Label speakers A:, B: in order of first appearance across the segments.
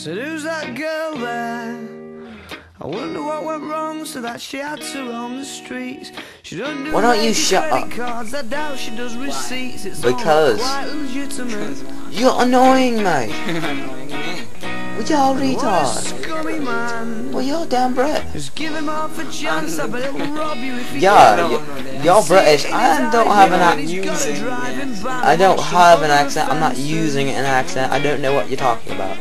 A: said, Who's that girl there? I wonder what went wrong so that she had to roam the streets. She don't do
B: Why don't you shut up?
A: Cards. I doubt she does receipts. It's all
B: Because-
A: quite legitimate.
B: You're annoying me.
C: Annoying me.
B: Well, you're
A: What a
B: retard.
A: scummy man.
B: Well, you're damn Brit.
A: Just give him half a chance. I bet he'll rob you if he
B: Yeah,
A: can.
C: No,
B: y-
C: no, no,
B: you're. British. I don't have an accent.
A: He's gotta
C: Using
A: drive
C: the
A: him
C: accent.
A: back.
B: I don't
A: Watch him
B: have
A: on
B: an
A: the
B: accent. I'm not using an accent. I don't know what you're talking about.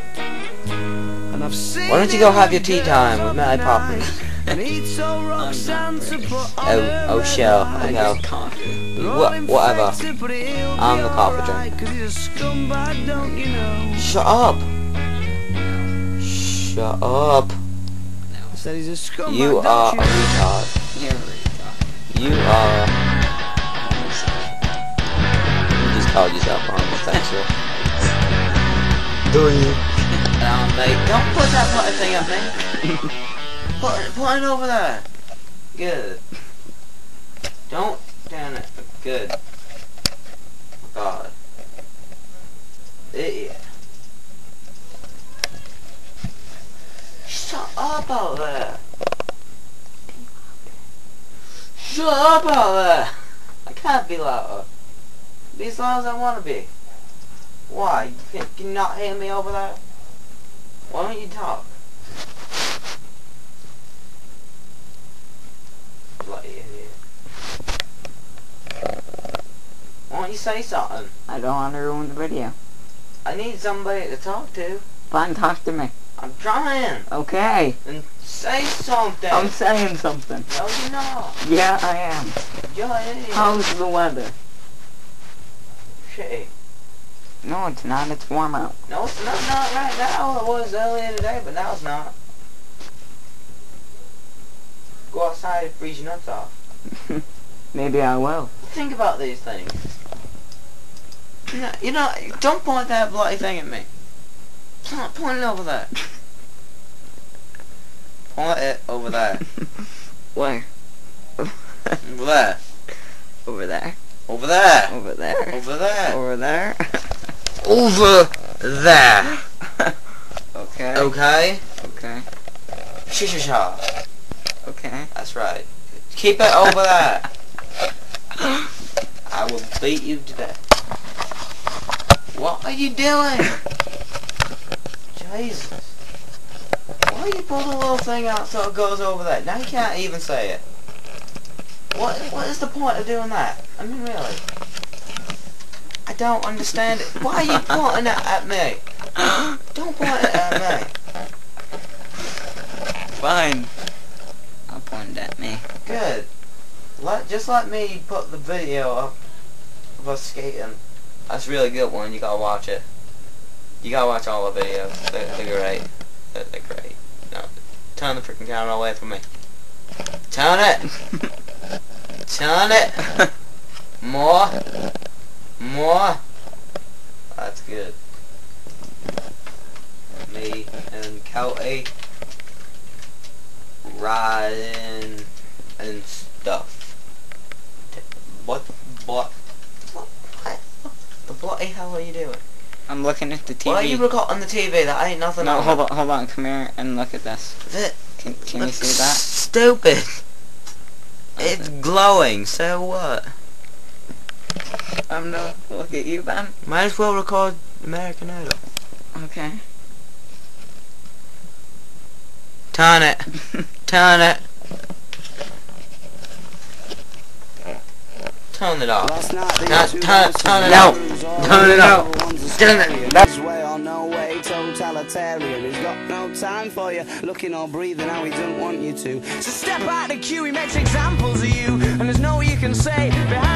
A: And I've seen
B: Why don't you go have your tea time with
A: on
B: Mary Poppins?
A: night. And he told Roxanne to put on
B: Oh, oh, shell.
A: light.
B: Okay.
C: Just coffee.
A: They're
B: Wha-
A: all
B: whatever.
A: infected, but he'll be
B: I'm the carpenter.
A: alright, 'cause he's a scumbag, don't you know?
B: Shut up. Shut up.
A: I said he's a scumbag,
B: You are a retard.
C: You're a retard.
B: You are. You just called yourself homosexual. Do you? Don't put that bloody thing at me. put, it- put it over there. Good. Don't stand it. Good. Oh, God. Idiot. Shut up out there. Shut up out there. I can't be louder. Be as loud as I want to be. Why? You you not hear me over there? Why don't you talk? Bloody idiot. Why don't you say something?
C: I don't want to ruin the video.
B: I need somebody to talk to.
C: Fine, talk to me.
B: I'm trying.
C: Okay.
B: And say something.
C: I'm saying something.
B: no, you're not.
C: Yeah, I am.
B: You're an idiot.
C: How's the weather?
B: Shitty.
C: No, it's not. It's warm out.
B: No, it's not, not right now. It was earlier today, but now it's not. Go outside and freeze your nuts off.
C: Maybe I will.
B: Think about these things. You know, you know, don't point that bloody thing at me. Point, point it over there. Point it over there.
C: Where?
B: Over there.
C: Over there.
B: Over there.
C: Over there.
B: Over there.
C: Over there.
B: Over there.
C: okay.
B: Okay?
C: Okay.
B: Shisha
C: Okay.
B: That's right. Keep it over there. I will beat you to death. What are you doing? Jesus. Why you pull the little thing out so it goes over there? Now you can't even say it. What What is the point of doing that? I mean, really. I don't understand it. Why are you pointing it at me? Don't point it at me.
C: Fine. I'll point it at me.
B: Good. Let just let me put the video up of us skating. That's a really good one. You gotta watch it. You gotta watch all the videos. They're, they're great. They're, they're great. No, turn the freaking camera away from me. Turn it. turn it. More. More. That's good. Me and Kelty riding and stuff. What? What? What? The bloody hell are you doing?
C: I'm looking at the TV.
B: Why are you recording on the TV? That ain't nothing
C: no, hold on, hold on. Come here and look at this.
B: That
C: Can, can you see that?
B: Stupid. It's glowing, so what?
C: I'm no. Look at you, Ben.
B: Might as well record American Idol.
C: Okay.
B: Turn it. Turn it. Turn it off.
A: Last night they
B: Turn-
A: two
B: turn- turn it
A: and
B: out. Turn it
A: over.
B: out.
A: One's a
B: Turn it-
A: Australian,
B: that-
A: his way or no way, totalitarian. He's got no time for you, looking or breathing how he doesn't want you to. So step out the queue, he makes examples of you, and there's no way you can say behind the